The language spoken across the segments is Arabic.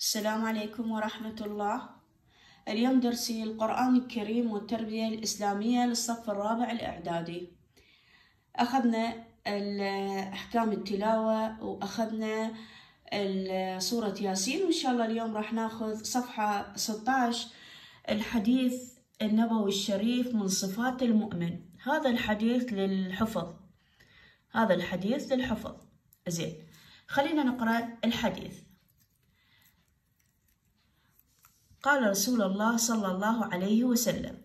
السلام عليكم ورحمة الله. اليوم درسي القرآن الكريم والتربية الإسلامية للصف الرابع الإعدادي. أخذنا أحكام التلاوة وأخذنا سورة ياسين وإن شاء الله اليوم راح ناخذ صفحة 16 الحديث النبوي الشريف من صفات المؤمن. هذا الحديث للحفظ. هذا الحديث للحفظ. زين خلينا نقرأ الحديث. قال رسول الله صلى الله عليه وسلم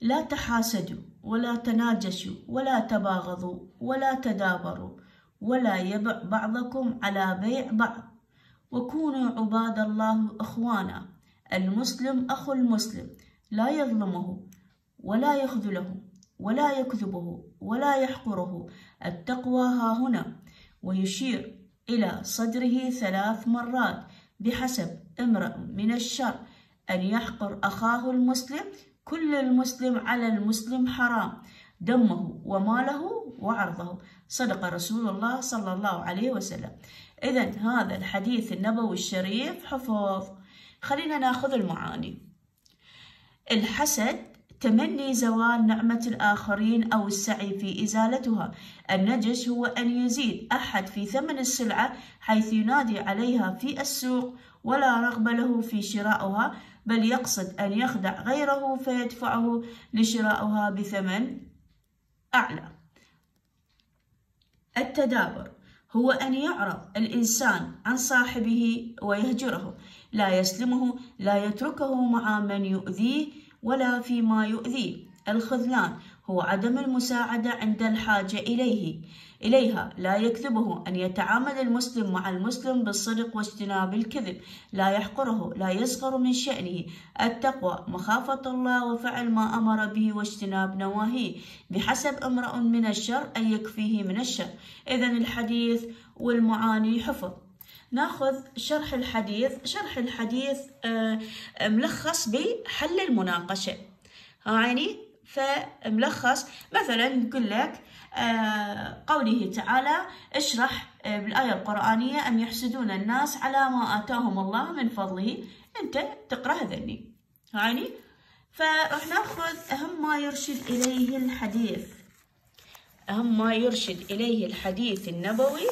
لا تحاسدوا ولا تناجشوا ولا تباغضوا ولا تدابروا ولا يبع بعضكم على بيع بعض وكونوا عباد الله إخوانا المسلم أخو المسلم لا يظلمه ولا يخذله ولا يكذبه ولا يحقره التقوى ها هنا ويشير إلى صدره ثلاث مرات بحسب امرأ من الشر أن يحقر أخاه المسلم كل المسلم على المسلم حرام دمه وماله وعرضه. صدق رسول الله صلى الله عليه وسلم. إذا هذا الحديث النبوي الشريف حفظ. خلينا ناخذ المعاني. الحسد تمني زوال نعمة الآخرين أو السعي في إزالتها. النجش هو أن يزيد أحد في ثمن السلعة حيث ينادي عليها في السوق ولا رغبة له في شرائها بل يقصد أن يخدع غيره فيدفعه لشرائها بثمن أعلى. التدابر. هو أن يعرض الإنسان عن صاحبه ويهجره. لا يسلمه لا يتركه مع من يؤذيه ولا فيما يؤذيه. الخذلان هو عدم المساعدة عند الحاجة إليه. إليها. لا يكذبه أن يتعامل المسلم مع المسلم بالصدق واجتناب الكذب. لا يحقره لا يصغر من شأنه. التقوى مخافة الله وفعل ما أمر به واجتناب نواهيه. بحسب امرأ من الشر أن يكفيه من الشر. إذا الحديث والمعاني حفظ. ناخذ شرح الحديث. شرح الحديث ملخص بحل المناقشة. يعني فملخص. مثلا نقول لك قوله تعالى اشرح بالآية القرآنية أم يحسدون الناس على ما آتاهم الله من فضله. أنت تقرأ هذني. يعني فراح نأخذ أهم ما يرشد إليه الحديث. أهم ما يرشد إليه الحديث النبوي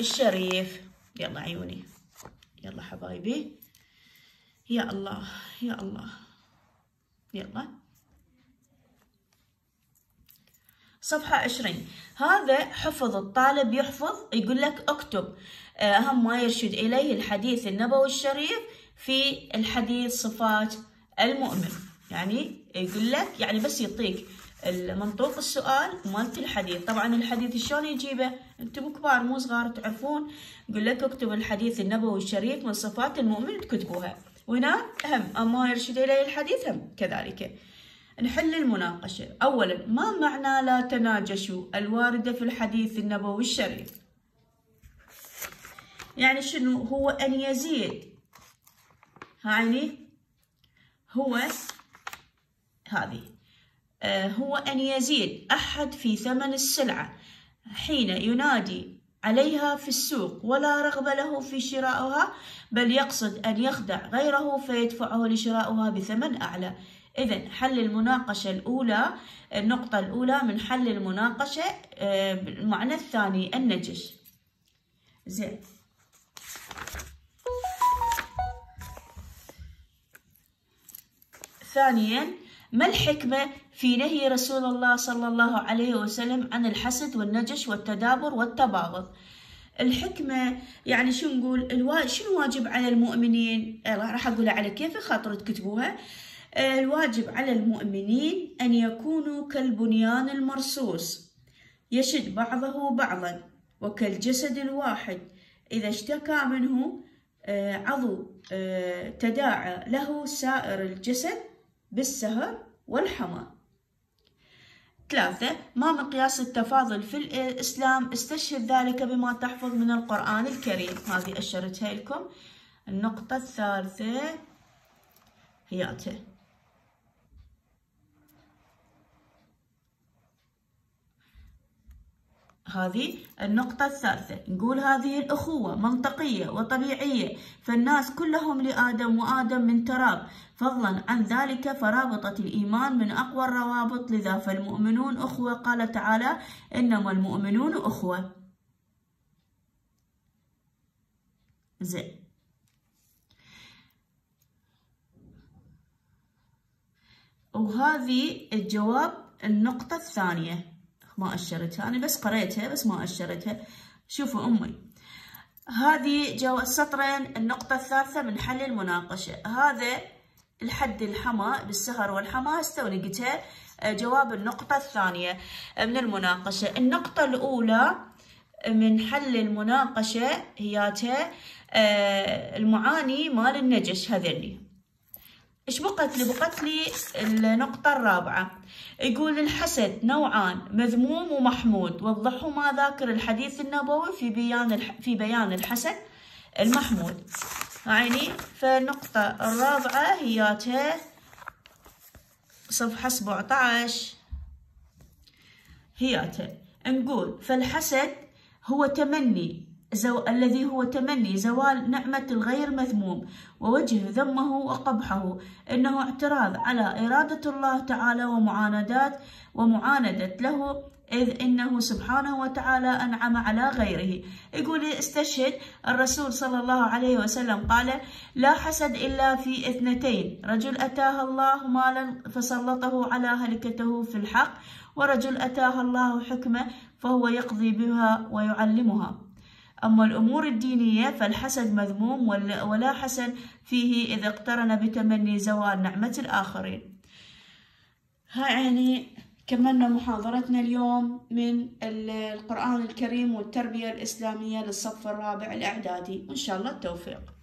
الشريف. يلا عيوني. يلا حبايبي. يا الله يا الله. يلا. صفحة عشرين. هذا حفظ الطالب يحفظ يقول لك اكتب. أهم ما يرشد إليه الحديث النبوي الشريف في الحديث صفات المؤمن. يعني يقول لك يعني بس يعطيك المنطوق السؤال مالت الحديث. طبعا الحديث شلون يجيبه؟ أنتم كبار مو صغار تعرفون. يقول لك اكتب الحديث النبوي الشريف من صفات المؤمن تكتبوها. وهنا هم أما يرشد إليه الحديث هم كذلك. نحل المناقشة. أولا ما معنى لا تناجشوا الواردة في الحديث النبوي الشريف؟ يعني شنو؟ هو أن يزيد. يعني هو هذه. هو أن يزيد أحد في ثمن السلعة حين ينادي عليها في السوق ولا رغبة له في شرائها بل يقصد أن يخدع غيره فيدفعه لشرائها بثمن أعلى. إذا حل المناقشة الأولى النقطة الأولى من حل المناقشة المعنى الثاني النجش. زين. ثانيا ما الحكمة في نهي رسول الله صلى الله عليه وسلم عن الحسد والنجش والتدابر والتباغض؟ الحكمة يعني شو نقول؟ الوا... شنو واجب على المؤمنين؟ راح أقولها على كيف خاطر تكتبوها؟ الواجب على المؤمنين أن يكونوا كالبنيان المرصوص. يشد بعضه بعضا وكالجسد الواحد. إذا اشتكى منه عضو تداعى له سائر الجسد بالسهر والحمى. ثلاثة ما مقياس التفاضل في الإسلام؟ استشهد ذلك بما تحفظ من القرآن الكريم. هذه أشرتها لكم. النقطة الثالثة هياتها هذه النقطة الثالثة. نقول هذه الأخوة منطقية وطبيعية فالناس كلهم لآدم وآدم من تراب. فضلا عن ذلك فرابطة الإيمان من أقوى الروابط. لذا فالمؤمنون أخوة. قال تعالى إنما المؤمنون أخوة. زين. وهذه الجواب النقطة الثانية. ما أشرتها. أنا بس قريتها بس ما أشرتها. شوفوا أمي. هذه جو السطرين النقطة الثالثة من حل المناقشة. هذا الحد الحما بالسهر والحما استولقتها جواب النقطة الثانية من المناقشة. النقطة الأولى من حل المناقشة هياتها آه، المعاني مال النجش هذني إيش بقت لي؟ بقت لي النقطة الرابعة. يقول الحسد نوعان مذموم ومحمود. وضحوا ما ذاكر الحديث النبوي في بيان في بيان الحسد المحمود. يعني فالنقطة الرابعة هياتها صفحة 17 هياتها نقول فالحسد هو تمني. زو... الذي هو تمني زوال نعمة الغير مذموم ووجه ذمه وقبحه إنه اعتراض على إرادة الله تعالى ومعاندات ومعاندة له إذ إنه سبحانه وتعالى أنعم على غيره. يقول استشهد الرسول صلى الله عليه وسلم قال لا حسد إلا في إثنتين رجل أتاه الله مالا فسلطه على هلكته في الحق ورجل أتاه الله حكمة فهو يقضي بها ويعلمها. أما الأمور الدينية فالحسد مذموم ولا حسن فيه إذا اقترن بتمني زوال نعمة الآخرين. ها يعني كملنا محاضرتنا اليوم من القرآن الكريم والتربية الإسلامية للصف الرابع الإعدادي. وإن شاء الله التوفيق.